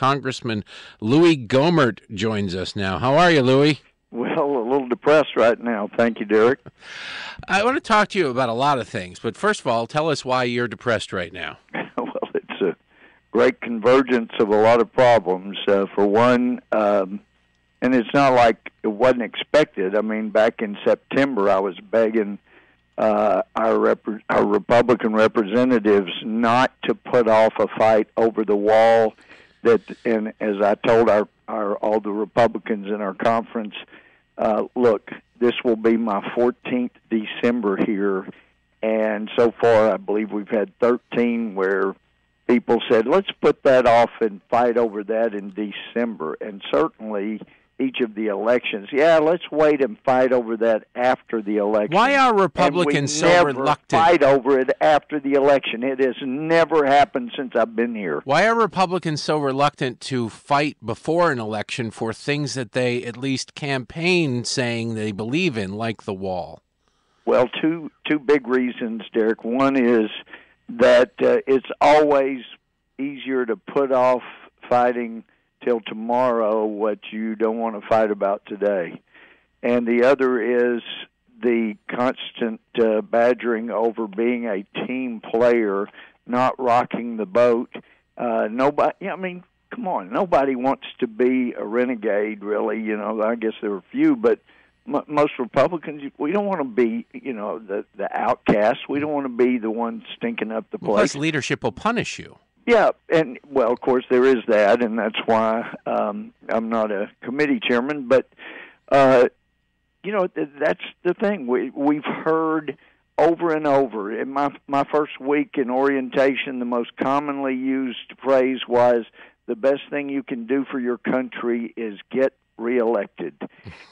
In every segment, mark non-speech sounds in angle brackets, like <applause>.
Congressman Louie Gohmert joins us now. How are you, Louie? Well, a little depressed right now. Thank you, Derek. I want to talk to you about a lot of things, but first of all, tell us why you're depressed right now. <laughs> well, it's a great convergence of a lot of problems. Uh, for one, um, and it's not like it wasn't expected. I mean, back in September, I was begging uh, our rep- our Republican representatives not to put off a fight over the wall. That, and as I told our, our all the Republicans in our conference, uh, look, this will be my 14th December here, and so far I believe we've had 13 where people said, let's put that off and fight over that in December, and certainly each of the elections. Yeah, let's wait and fight over that after the election. Why are Republicans so never reluctant? Fight over it after the election. It has never happened since I've been here. Why are Republicans so reluctant to fight before an election for things that they at least campaign saying they believe in, like the wall? Well, two two big reasons, Derek. One is that uh, it's always easier to put off fighting till tomorrow what you don't want to fight about today. And the other is the constant uh, badgering over being a team player, not rocking the boat. Uh, nobody, I mean, come on, nobody wants to be a renegade, really. You know, I guess there are a few, but m- most Republicans, we don't want to be, you know, the the outcast. We don't want to be the one stinking up the place. Well, plus, leadership will punish you. Yeah, and well, of course there is that, and that's why um, I'm not a committee chairman. But uh, you know, th- that's the thing. We we've heard over and over. In my my first week in orientation, the most commonly used phrase was, "The best thing you can do for your country is get reelected. <laughs>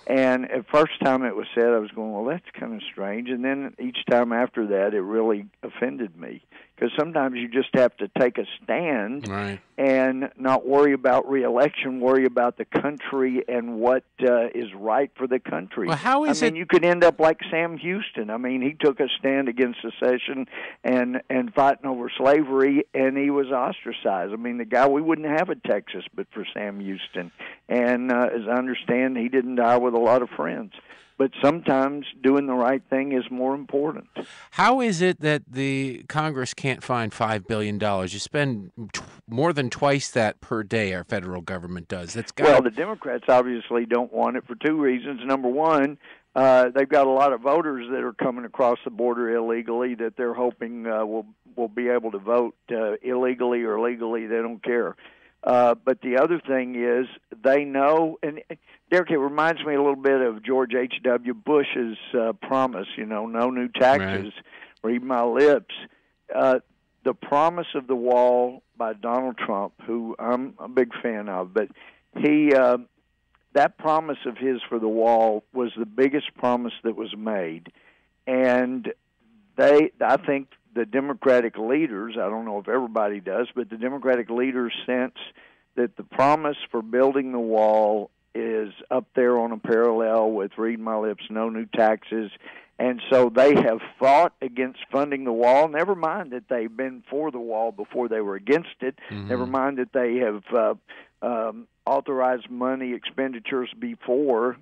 And at first time it was said, I was going, well, that's kind of strange. And then each time after that, it really offended me because sometimes you just have to take a stand right. and not worry about reelection, worry about the country and what uh, is right for the country. Well, how is I mean, it? you could end up like Sam Houston. I mean, he took a stand against secession and and fighting over slavery, and he was ostracized. I mean, the guy we wouldn't have a Texas but for Sam Houston, and uh, as I understand, he didn't die with a lot of friends but sometimes doing the right thing is more important. How is it that the Congress can't find $5 billion? You spend t- more than twice that per day our federal government does. That's got Well, the Democrats obviously don't want it for two reasons. Number one, uh, they've got a lot of voters that are coming across the border illegally that they're hoping uh, will will be able to vote uh, illegally or legally. They don't care. Uh, but the other thing is they know, and Derek, it reminds me a little bit of George H. W. Bush's uh, promise. You know, no new taxes. Right. Read my lips. Uh, the promise of the wall by Donald Trump, who I'm a big fan of, but he uh, that promise of his for the wall was the biggest promise that was made, and they, I think, the Democratic leaders, I don't know if everybody does, but the Democratic leaders sense that the promise for building the wall is up there on a parallel with read my lips no new taxes. And so they have fought against funding the wall. Never mind that they've been for the wall before they were against it. Mm-hmm. never mind that they have uh, um, authorized money expenditures before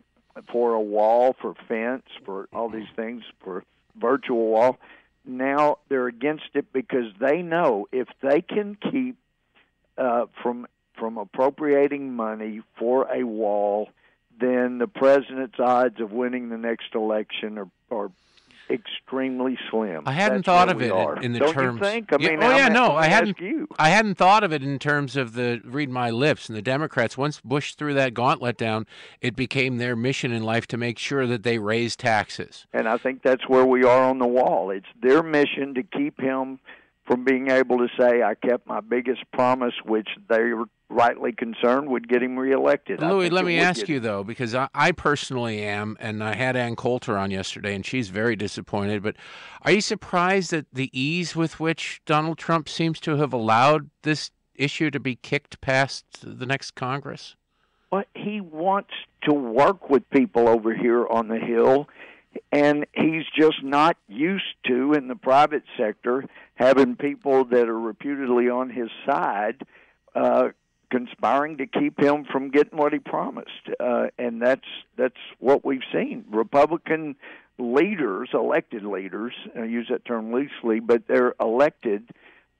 for a wall for fence for all these things for virtual wall. Now they're against it because they know if they can keep uh, from from appropriating money for a wall, then the president's odds of winning the next election are, are extremely slim. I hadn't That's thought of it in, in the Don't terms. You think? I yeah, mean, oh yeah, no, I hadn't. You. I hadn't thought of it in terms of the read my lips and the Democrats. Once Bush threw that gauntlet down, it became their mission in life to make sure that they raise taxes. And I think that's where we are on the wall. It's their mission to keep him from being able to say, "I kept my biggest promise," which they were rightly concerned would get him reelected. Louie, let me ask you though, because I, I, personally am, and I had Ann Coulter on yesterday, and she's very disappointed. But are you surprised at the ease with which Donald Trump seems to have allowed this issue to be kicked past the next Congress? Well, he wants to work with people over here on the Hill, and he's just not used to in the private sector having people that are reputedly on his side. Uh, conspiring to keep him from getting what he promised, uh, and that's that's what we've seen. Republican leaders, elected leaders, I use that term loosely, but they're elected.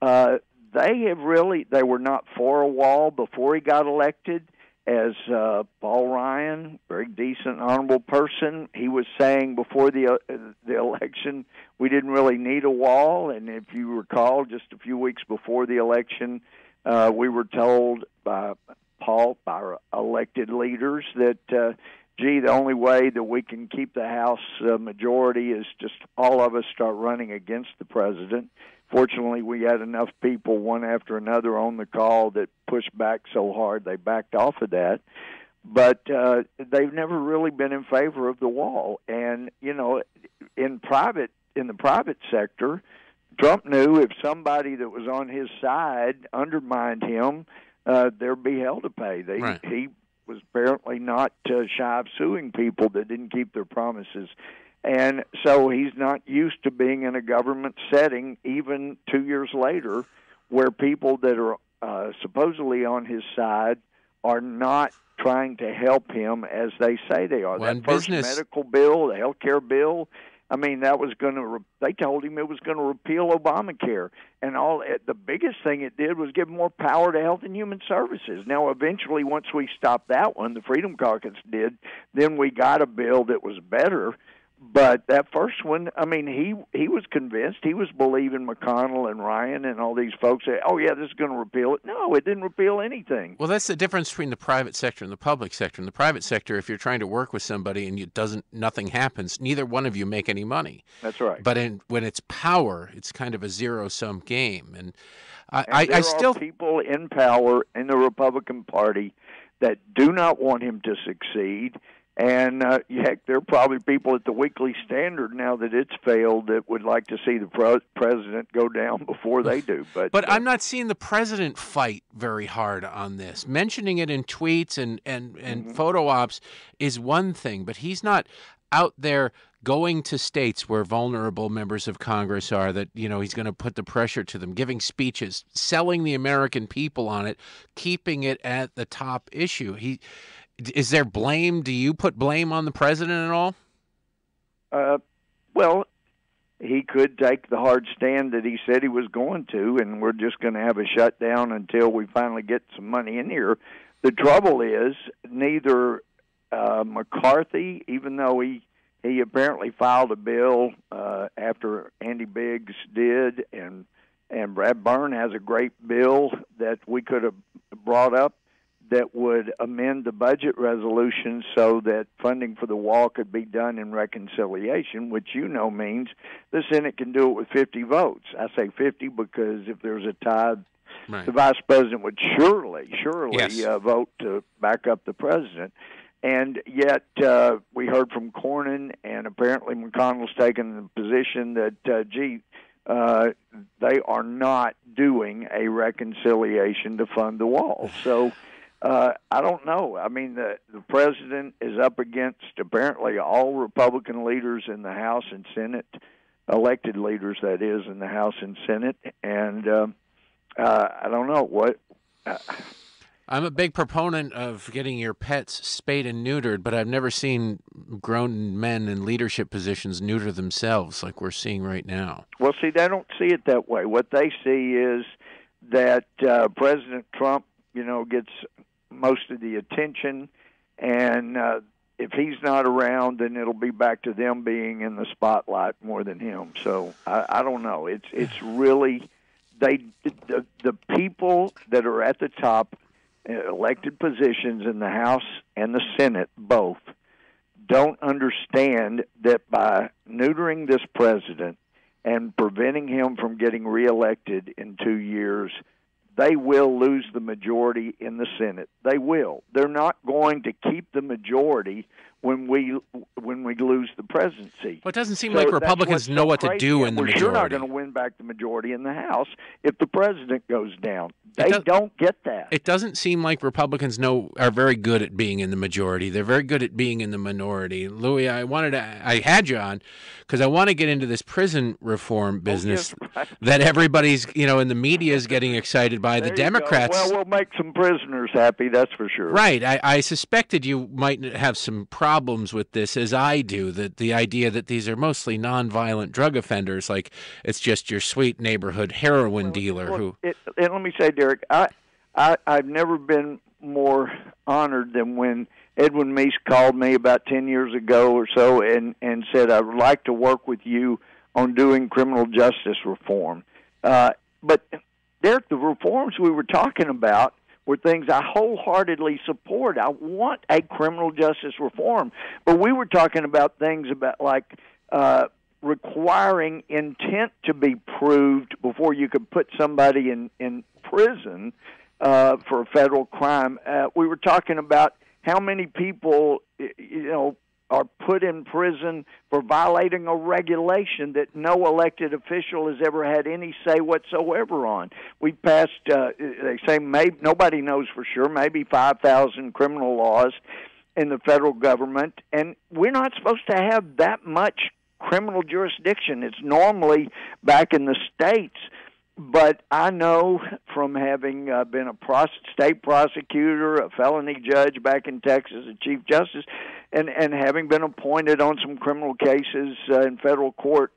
Uh, they have really they were not for a wall before he got elected. As uh, Paul Ryan, very decent, honorable person, he was saying before the uh, the election, we didn't really need a wall. And if you recall, just a few weeks before the election, uh, we were told by Paul, by our elected leaders, that uh, gee, the only way that we can keep the House uh, majority is just all of us start running against the president. Fortunately, we had enough people, one after another, on the call that pushed back so hard they backed off of that. But uh, they've never really been in favor of the wall. And you know, in private, in the private sector, Trump knew if somebody that was on his side undermined him, uh, there'd be hell to pay. They, right. He was apparently not uh, shy of suing people that didn't keep their promises. And so he's not used to being in a government setting, even two years later, where people that are uh, supposedly on his side are not trying to help him as they say they are. When that first business... medical bill, the health care bill, I mean, that was going to. Re- they told him it was going to repeal Obamacare, and all. The biggest thing it did was give more power to Health and Human Services. Now, eventually, once we stopped that one, the Freedom Caucus did. Then we got a bill that was better but that first one, I mean, he he was convinced. He was believing McConnell and Ryan and all these folks. Say, oh yeah, this is going to repeal it. No, it didn't repeal anything. Well, that's the difference between the private sector and the public sector. In the private sector, if you're trying to work with somebody and it doesn't, nothing happens. Neither one of you make any money. That's right. But in when it's power, it's kind of a zero sum game. And I, and I, there I are still people in power in the Republican Party that do not want him to succeed and uh, <laughs> heck, there are probably people at the Weekly Standard now that it's failed that would like to see the pro- president go down <laughs> before they do. But but uh, I'm not seeing the president fight very hard on this. Mentioning it in tweets and and and mm-hmm. photo ops is one thing, but he's not out there going to states where vulnerable members of Congress are that you know he's going to put the pressure to them giving speeches selling the American people on it keeping it at the top issue he is there blame? Do you put blame on the president at all? Uh, well, he could take the hard stand that he said he was going to, and we're just going to have a shutdown until we finally get some money in here. The trouble is, neither uh, McCarthy, even though he he apparently filed a bill uh, after Andy Biggs did, and and Brad Byrne has a great bill that we could have brought up that would amend the budget resolution so that funding for the wall could be done in reconciliation, which you know means the Senate can do it with 50 votes. I say 50 because if there's a tie, right. the vice president would surely, surely yes. uh, vote to back up the president. And yet, uh, we heard from Cornyn, and apparently McConnell's taken the position that, uh, gee, uh, they are not doing a reconciliation to fund the wall. So uh, I don't know. I mean, the the president is up against apparently all Republican leaders in the House and Senate, elected leaders that is in the House and Senate, and uh, uh, I don't know what. Uh, I'm a big proponent of getting your pets spayed and neutered, but I've never seen grown men in leadership positions neuter themselves like we're seeing right now. Well, see, they don't see it that way. What they see is that uh, President Trump, you know, gets most of the attention, and uh, if he's not around, then it'll be back to them being in the spotlight more than him. So I, I don't know. It's it's really they the, the people that are at the top, uh, elected positions in the House and the Senate both don't understand that by neutering this president and preventing him from getting reelected in two years they will lose the majority in the Senate. They will. They're not going to keep the majority when we when we lose the presidency. Well, it doesn't seem so like Republicans know what to do in the We're majority. You're not going to win back the majority in the House if the president goes down. They does, don't get that. It doesn't seem like Republicans know are very good at being in the majority. They're very good at being in the minority. Louie, I wanted to I had you on because I want to get into this prison reform business oh, yes, <laughs> right. that everybody's you know in the media is getting excited by. There the Democrats. Well, we'll make some prisoners happy. That's for sure. Right. I, I suspected you might have some problems with this, as I do. That the idea that these are mostly nonviolent drug offenders, like it's just your sweet neighborhood heroin well, dealer well, who. It, and let me say, Derek, I, I I've never been more honored than when Edwin Meese called me about ten years ago or so and and said I would like to work with you on doing criminal justice reform. Uh, but Derek, the reforms we were talking about were things I wholeheartedly support. I want a criminal justice reform, but we were talking about things about like uh, requiring intent to be proved before you could put somebody in in prison uh, for a federal crime. Uh, we were talking about how many people, you know, are put in prison for violating a regulation that no elected official has ever had any say whatsoever on. We passed, uh, they say maybe nobody knows for sure, maybe 5,000 criminal laws in the federal government, and we're not supposed to have that much criminal jurisdiction. It's normally back in the states but I know from having uh, been a pros- state prosecutor, a felony judge back in Texas, a chief justice, and and having been appointed on some criminal cases uh, in federal court,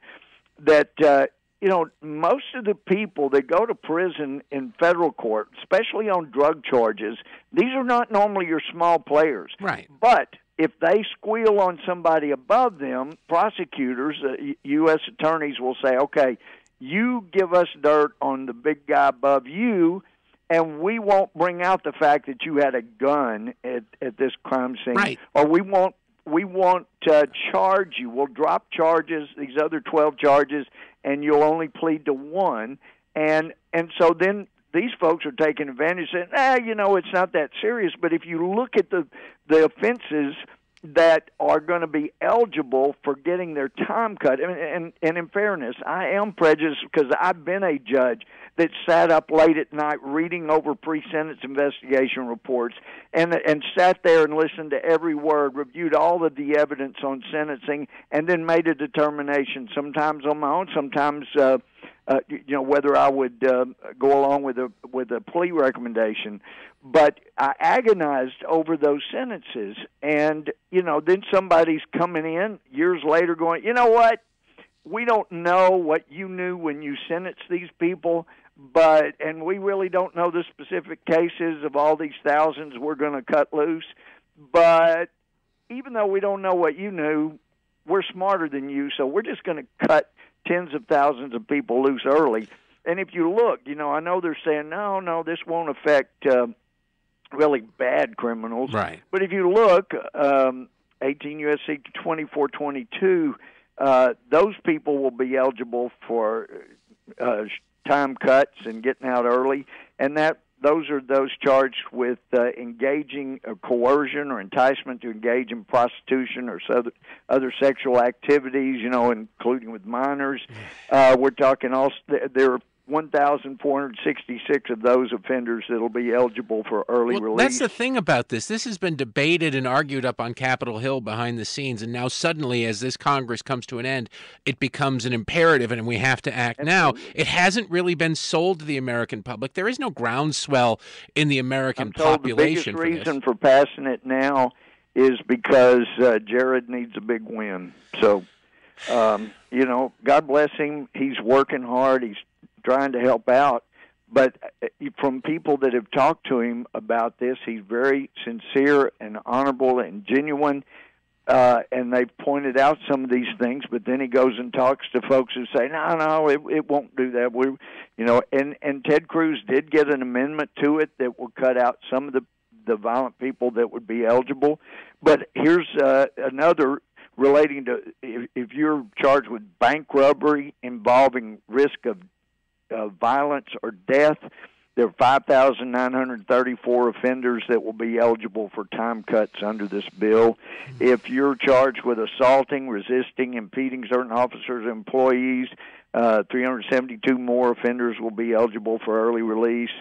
that uh, you know most of the people that go to prison in federal court, especially on drug charges, these are not normally your small players. Right. But if they squeal on somebody above them, prosecutors, uh, U.S. attorneys will say, okay you give us dirt on the big guy above you, and we won't bring out the fact that you had a gun at, at this crime scene, right. or we won't we won't uh, charge you. We'll drop charges, these other twelve charges, and you'll only plead to one. And and so then these folks are taking advantage, saying, ah, you know, it's not that serious. But if you look at the the offenses that are going to be eligible for getting their time cut. And, and, and in fairness, I am prejudiced because I've been a judge that sat up late at night reading over pre-sentence investigation reports and and sat there and listened to every word, reviewed all of the evidence on sentencing, and then made a determination. Sometimes on my own, sometimes. Uh, uh, you know whether I would uh, go along with a with a plea recommendation, but I agonized over those sentences, and you know then somebody's coming in years later going, you know what, we don't know what you knew when you sentenced these people, but and we really don't know the specific cases of all these thousands we're going to cut loose, but even though we don't know what you knew, we're smarter than you, so we're just going to cut tens of thousands of people loose early. And if you look, you know, I know they're saying, no, no, this won't affect uh, really bad criminals. Right. But if you look, um, 18 U.S.C. 2422, uh, those people will be eligible for uh, time cuts and getting out early, and that those are those charged with uh, engaging uh, coercion or enticement to engage in prostitution or other other sexual activities, you know, including with minors. Uh, we're talking also there are 1,466 of those offenders that'll be eligible for early well, release. That's the thing about this. This has been debated and argued up on Capitol Hill behind the scenes, and now suddenly, as this Congress comes to an end, it becomes an imperative, and we have to act now. It hasn't really been sold to the American public. There is no groundswell in the American population. The biggest for reason for passing it now is because uh, Jared needs a big win. So. Um, you know, God bless him. He's working hard. He's trying to help out. But uh, from people that have talked to him about this, he's very sincere and honorable and genuine. Uh, and they've pointed out some of these things, but then he goes and talks to folks who say, "No, no, it, it won't do that." We, you know, and and Ted Cruz did get an amendment to it that will cut out some of the the violent people that would be eligible. But here's uh, another relating to if, if you're charged with bank robbery involving risk of uh, violence or death, there are 5,934 offenders that will be eligible for time cuts under this bill. If you're charged with assaulting, resisting, impeding certain officers or employees, uh, 372 more offenders will be eligible for early release.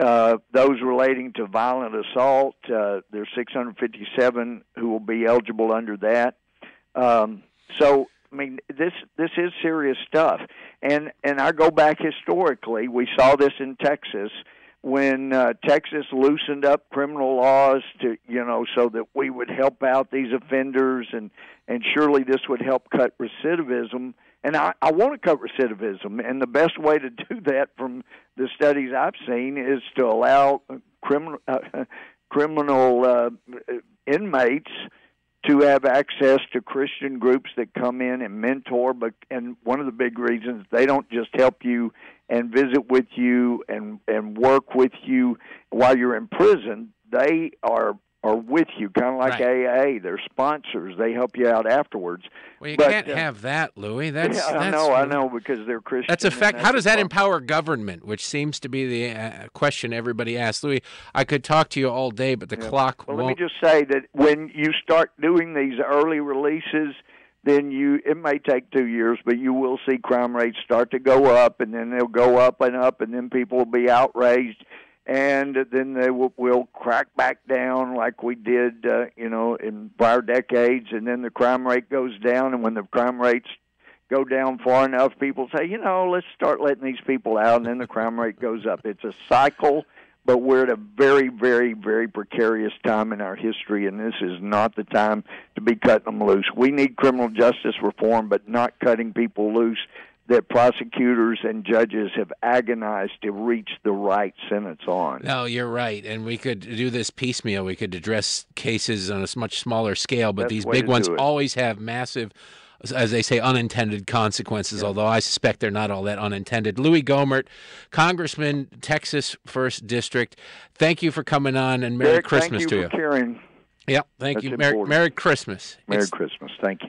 Uh, those relating to violent assault, uh, there's 657 who will be eligible under that. Um, so, I mean, this this is serious stuff, and and I go back historically. We saw this in Texas when uh, Texas loosened up criminal laws to you know so that we would help out these offenders, and and surely this would help cut recidivism. And I, I want to cut recidivism, and the best way to <laughs> do that, from the studies I've seen, is to allow criminal uh, <laughs> criminal uh, inmates to have access to Christian groups that come in and mentor. But and one of the big reasons they don't just help you and visit with you and and work with you while you're in prison. They are are with you, kind of like Right. AA. They're sponsors. They help you out afterwards. Well, you But, can't uh, have that, Louie. <laughs> That's, yeah, I that's know, I know, because they're Christian. That's and effect. How does that a- empower government? Which seems to be the uh, question everybody asks. Louie, I could talk to you all day, but the Yeah. clock Well, let won't. me just say that when you start doing these early releases, then you it may take two years, but you will see crime rates start to go up, and then they'll go up and up, and then people will be outraged, and then they will, will crack back down like we did, uh, you know, in prior decades, and then the crime rate goes down, and when the crime rates go down far enough, people say, you know, let's start letting these people out, and then the crime rate goes up. It's a cycle, but we're at a very, very, very precarious time in our history, and this is not the time to be cutting them loose. We need criminal justice reform, but not cutting people loose that prosecutors and judges have agonized to reach the right sentence on. No, you're right, and we could do this piecemeal. We could address cases on a much smaller scale, but That's these the big ones always have massive, as they say, unintended consequences. Although I suspect they're not all that unintended. Louie Gohmert, Congressman, Texas First District. Thank you for coming on, and Merry Derek, Christmas thank to you you. for caring. Yep, thank That's you. Merry. Merry Christmas. Merry It's- Christmas. Thank you.